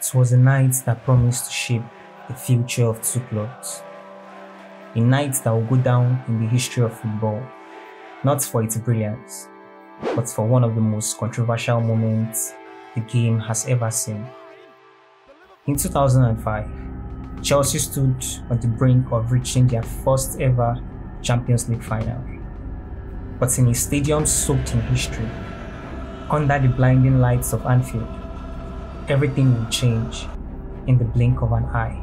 It was a night that promised to shape the future of two clubs. A night that will go down in the history of football, not for its brilliance, but for one of the most controversial moments the game has ever seen. In 2005, Chelsea stood on the brink of reaching their first ever Champions League final. But in a stadium soaked in history, under the blinding lights of Anfield, everything would change in the blink of an eye.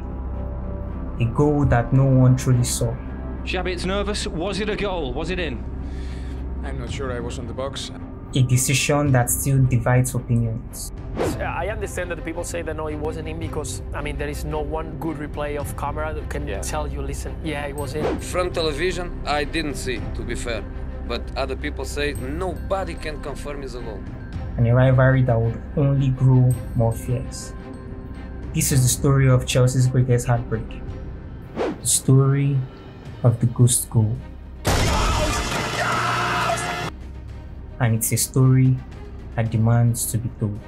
A goal that no one truly saw. Shabit's nervous. Was it a goal? Was it in? I'm not sure I was on the box. A decision that still divides opinions. I understand that people say that no, it wasn't in because I mean there is no one good replay of camera that can Yeah. tell you, listen, yeah, it was in. From television, I didn't see, to be fair. But other people say nobody can confirm it's a goal. And a rivalry that would only grow more fierce. This is the story of Chelsea's greatest heartbreak. The story of the ghost goal. And it's a story that demands to be told.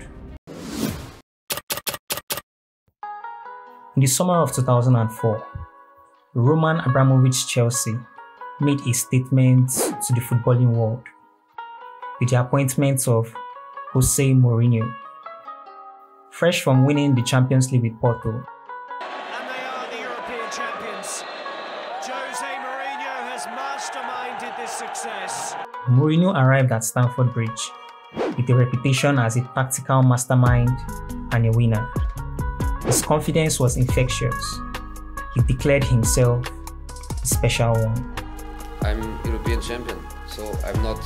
In the summer of 2004, Roman Abramovich Chelsea made a statement to the footballing world with the appointment of Jose Mourinho. Fresh from winning the Champions League with Porto, And they are the European champions. Jose Mourinho has masterminded this success. Mourinho arrived at Stamford Bridge with a reputation as a tactical mastermind and a winner. His confidence was infectious. He declared himself a special one. I'm European champion, so I'm not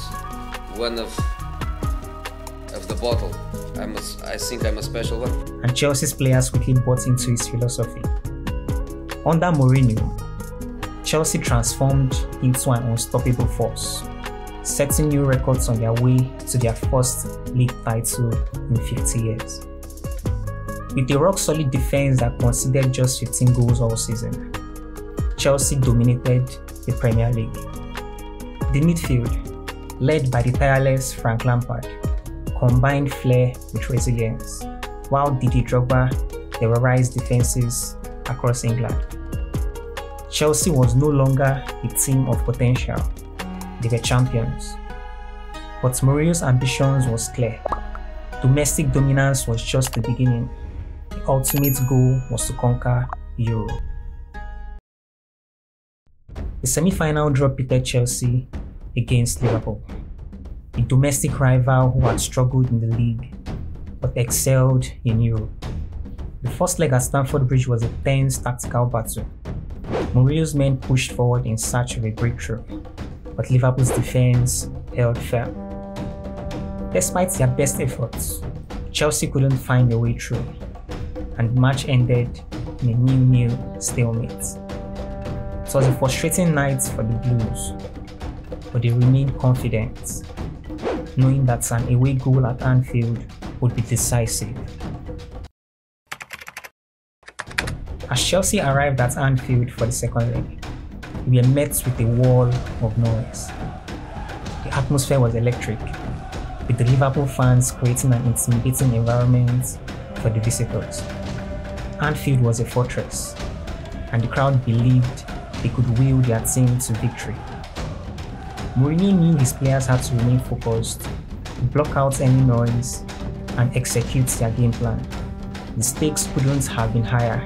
one of of the bottle. I think I'm a special one. and Chelsea's players quickly bought into his philosophy. Under Mourinho, Chelsea transformed into an unstoppable force, setting new records on their way to their first league title in 50 years. With a rock solid defense that conceded just 15 goals all season, Chelsea dominated the Premier League. The midfield, led by the tireless Frank Lampard, combined flair with resilience, while Didier Drogba terrorized defenses across England. Chelsea was no longer a team of potential, they were champions. But Mourinho's ambitions was clear. Domestic dominance was just the beginning. The ultimate goal was to conquer Europe. The semi-final draw pitted Chelsea against Liverpool a domestic rival who had struggled in the league but excelled in Europe. The first leg at Stamford Bridge was a tense tactical battle. Mourinho's men pushed forward in search of a breakthrough, but Liverpool's defense held firm. Despite their best efforts, Chelsea couldn't find a way through, and the match ended in a nil-nil stalemate. It was a frustrating night for the Blues, but they remained confident knowing that an away goal at Anfield would be decisive. As Chelsea arrived at Anfield for the second leg, we were met with a wall of noise. The atmosphere was electric, with the Liverpool fans creating an intimidating environment for the visitors. Anfield was a fortress, and the crowd believed they could wheel their team to victory. Mourinho knew his players had to remain focused, block out any noise, and execute their game plan. The stakes couldn't have been higher.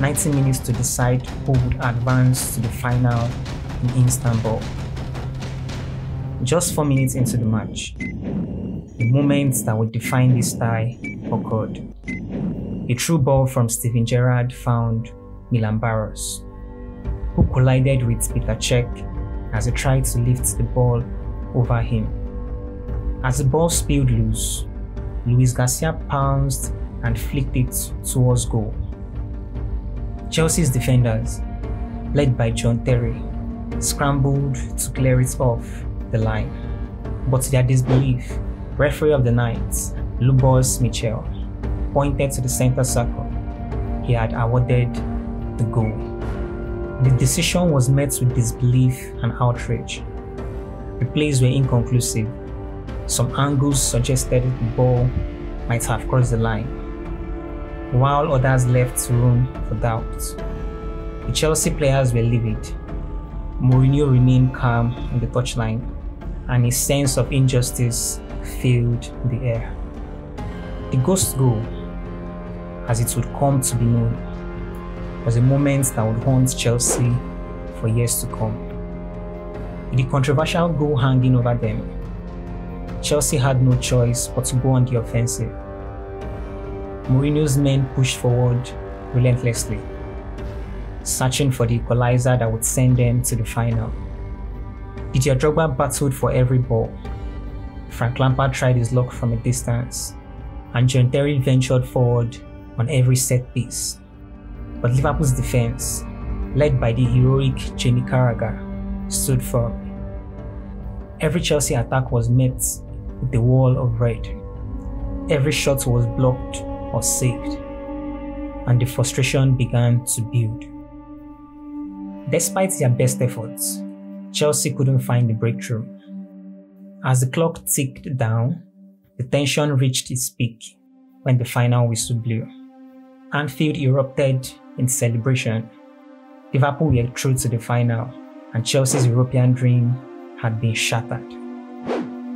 90 minutes to decide who would advance to the final in Istanbul. Just four minutes into the match, the moment that would define this tie occurred. A true ball from Steven Gerrard found Milan Baroš, who collided with Peter Cech as he tried to lift the ball over him. As the ball spilled loose, Luis Garcia pounced and flicked it towards goal. Chelsea's defenders, led by John Terry, scrambled to clear it off the line. But to their disbelief, referee of the night, Lubos Michel, pointed to the center circle. He had awarded the goal. The decision was met with disbelief and outrage. The plays were inconclusive. Some angles suggested the ball might have crossed the line. while others left room for doubt. The Chelsea players were livid. Mourinho remained calm on the touchline, and his sense of injustice filled the air. The ghost goal, as it would come to be known, was a moment that would haunt Chelsea for years to come. With the controversial goal hanging over them, Chelsea had no choice but to go on the offensive. Mourinho's men pushed forward relentlessly, searching for the equalizer that would send them to the final. Didier Drogba battled for every ball. Frank Lampard tried his luck from a distance, and John Terry ventured forward on every set piece. But Liverpool's defense, led by the heroic Jamie Carragher, stood firm. Every Chelsea attack was met with the wall of red. Every shot was blocked or saved, and the frustration began to build. Despite their best efforts, Chelsea couldn't find the breakthrough. As the clock ticked down, the tension reached its peak when the final whistle blew. Anfield erupted in celebration. Liverpool were through to the final, and Chelsea's European dream had been shattered.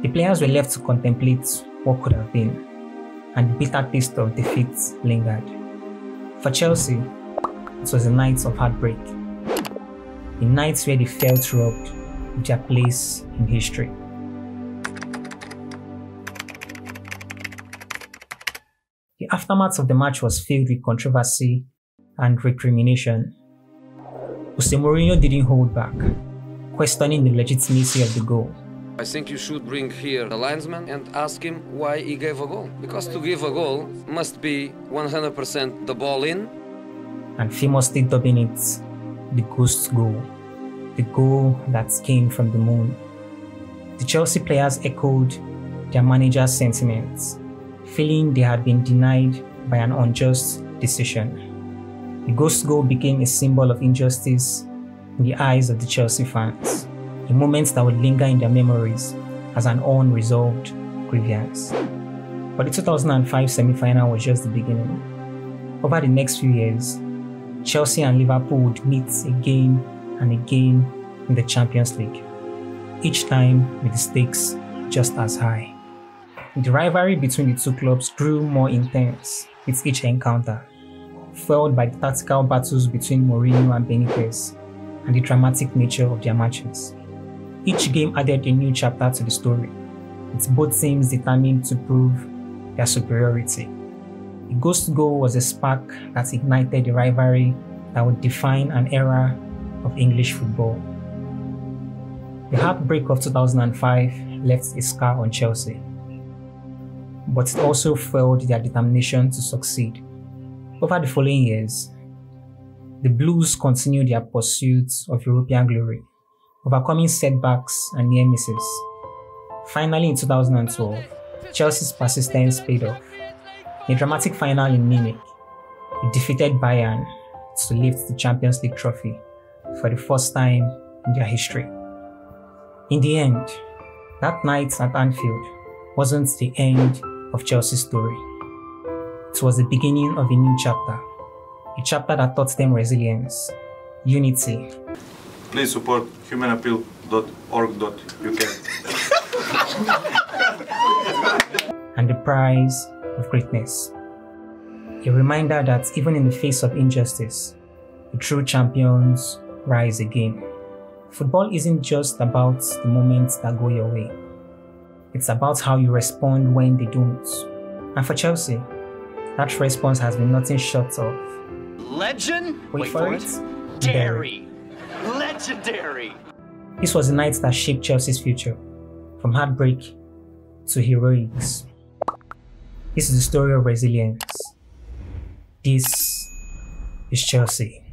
The players were left to contemplate what could have been, and the bitter taste of defeat lingered. For Chelsea, it was a night of heartbreak, a night where they felt robbed of their place in history. Aftermath of the match was filled with controversy and recrimination. Jose Mourinho didn't hold back, questioning the legitimacy of the goal. I think you should bring here the linesman and ask him why he gave a goal. Because to give a goal must be 100% the ball in. And famously dubbing it the ghost goal, the goal that came from the moon. The Chelsea players echoed their manager's sentiments, feeling they had been denied by an unjust decision. The ghost goal became a symbol of injustice in the eyes of the Chelsea fans a moment that would linger in their memories as an unresolved grievance. But the 2005 semi-final was just the beginning. Over the next few years, Chelsea and Liverpool would meet again and again in the Champions League, each time with the stakes just as high. The rivalry between the two clubs grew more intense with each encounter, fueled by the tactical battles between Mourinho and Benitez and the dramatic nature of their matches. Each game added a new chapter to the story, with both teams determined to prove their superiority. The Ghost Goal was a spark that ignited the rivalry that would define an era of English football. The heartbreak of 2005 left a scar on Chelsea, but it also fueled their determination to succeed. Over the following years, the Blues continued their pursuit of European glory overcoming setbacks and near misses. Finally, in 2012, Chelsea's persistence paid off. In a dramatic final in Munich, they defeated Bayern to lift the Champions League trophy for the first time in their history. In the end, that night at Anfield wasn't the end of Chelsea's story. It was the beginning of a new chapter, a chapter that taught them resilience, unity, Please support humanappeal.org.uk. and the prize of greatness. A reminder that even in the face of injustice, the true champions rise again. Football isn't just about the moments that go your way. It's about how you respond when they don't. And for Chelsea, that response has been nothing short of Legend? Wait, Wait for, for it. it. Dairy. Legendary. This was the night that shaped Chelsea's future, from heartbreak to heroics. This is the story of resilience. This is Chelsea.